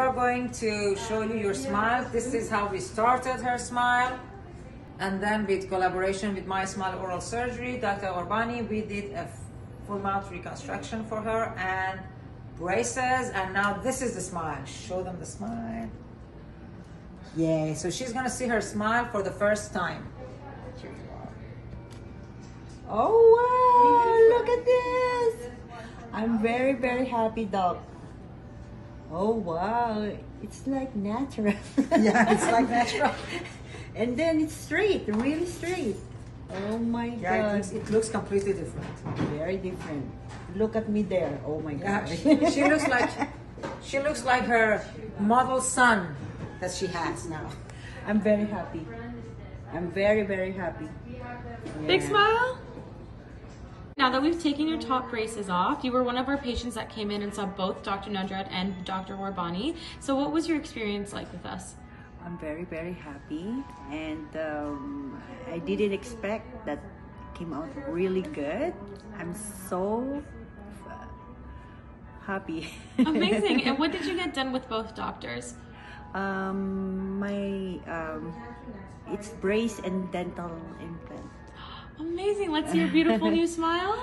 are going to show you your smile. This is how we started her smile. And then with collaboration with My Smile Oral Surgery, Dr. Orbani, we did a full mouth reconstruction for her and braces. And now this is the smile. Show them the smile. Yay. So she's gonna see her smile for the first time. Oh wow, look at this. I'm very, very happy, Doc. Oh wow, it's like natural. Yeah, it's like natural. and then it's straight, really straight. Oh my Yeah, it god, looks, it looks completely different. very different. Look at me there. Oh my Yeah, god. she, she looks like she looks like her model son that she has now. I'm very happy. I'm very, very happy. Big smile. Now that we've taken your top braces off, you were one of our patients that came in and saw both Dr. Nadrad and Dr. Warbani. So what was your experience like with us? I'm very, very happy, and um, I didn't expect that came out really good. I'm so happy. Amazing. and what did you get done with both doctors? um, my um, it's brace and dental implant. Amazing. Let's see your beautiful new smile.